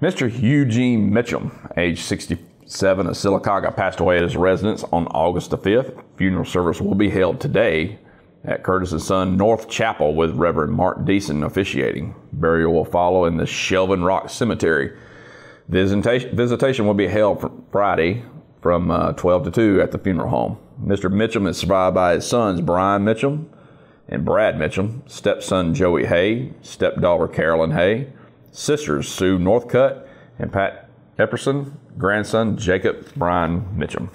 Mr. Eugene Mitchum, age 67 of Sylacauga, passed away at his residence on August the 5th. Funeral service will be held today at Curtis & Son North Chapel with Reverend Mark Deason officiating. Burial will follow in the Shelvin Rock Cemetery. Visitation, visitation will be held Friday from uh, 12 to 2 at the funeral home. Mr. Mitchum is survived by his sons Brian Mitchum and Brad Mitchum, stepson Joey Hay, stepdaughter Carolyn Hay, sisters Sue Northcutt and Pat Epperson, grandson Jacob Brian Mitchum.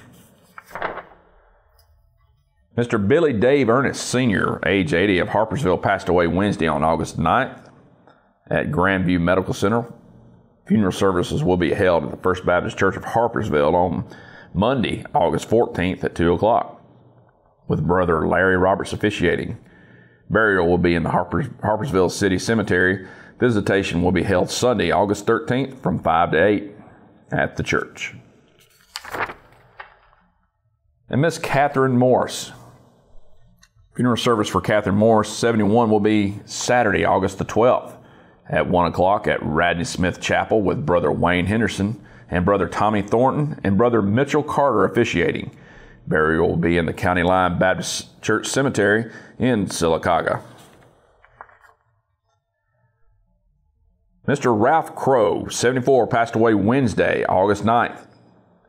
Mr. Billy Dave Ernest, Sr., age 80 of Harpersville, passed away Wednesday on August 9th at Grandview Medical Center. Funeral services will be held at the First Baptist Church of Harpersville on Monday, August 14th at 2 o'clock, with Brother Larry Roberts officiating. Burial will be in the Harpers, Harpersville City Cemetery Visitation will be held Sunday, August 13th from 5 to 8 at the church. And Miss Catherine Morse. Funeral service for Catherine Morse, 71, will be Saturday, August the 12th at 1 o'clock at Radney Smith Chapel with Brother Wayne Henderson and Brother Tommy Thornton and Brother Mitchell Carter officiating. Burial will be in the County Line Baptist Church Cemetery in Sylacauga. Mr. Ralph Crow, 74, passed away Wednesday, August 9th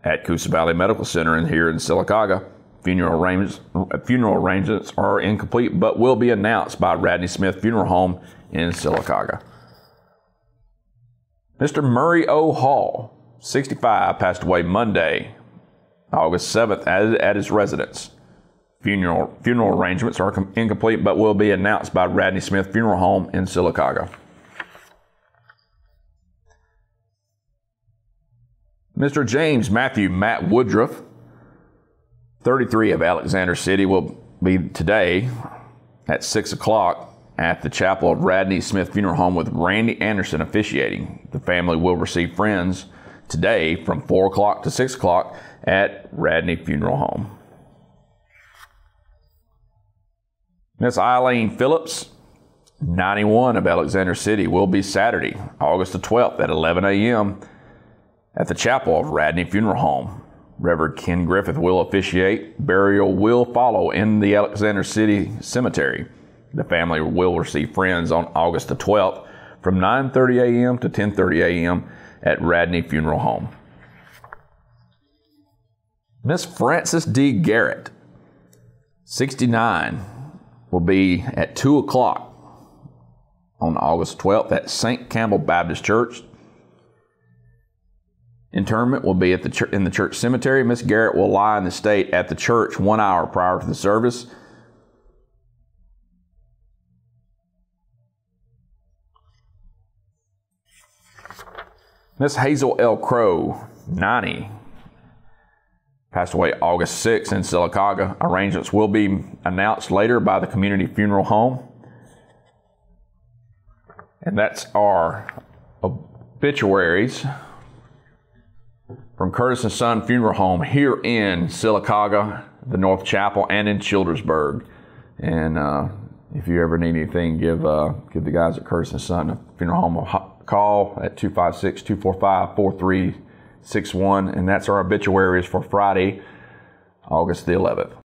at Coosa Valley Medical Center in here in Sylacauga. Funeral arrangements, funeral arrangements are incomplete but will be announced by Radney Smith Funeral Home in Sylacauga. Mr. Murray O. Hall, 65, passed away Monday, August 7th at, at his residence. Funeral, funeral arrangements are com- incomplete but will be announced by Radney Smith Funeral Home in Sylacauga. Mr. James Matthew Matt Woodruff, 33 of Alexander City, will be today at 6 o'clock at the chapel of Radney Smith Funeral Home with Randy Anderson officiating. The family will receive friends today from 4 o'clock to 6 o'clock at Radney Funeral Home. Miss Eileen Phillips, 91 of Alexander City, will be Saturday, August the 12th at 11 a.m at the chapel of Radney Funeral Home. Reverend Ken Griffith will officiate. Burial will follow in the Alexander City Cemetery. The family will receive friends on August the 12th from 9:30 a.m. to 10:30 a.m. at Radney Funeral Home. Miss Frances D. Garrett, 69, will be at 2 o'clock on August 12th at St. Campbell Baptist Church, Interment will be at the ch- in the church cemetery. Miss Garrett will lie in the state at the church one hour prior to the service. Miss Hazel L. Crow, 90, passed away August 6th in Sylacauga. Arrangements will be announced later by the community funeral home. And that's our obituaries from Curtis and Son Funeral Home here in Sylacauga, the North Chapel, and in Childersburg. And uh, if you ever need anything, give uh, give the guys at Curtis and Son Funeral Home a call at 256-245-4361. And that's our obituaries for Friday, August the 11th.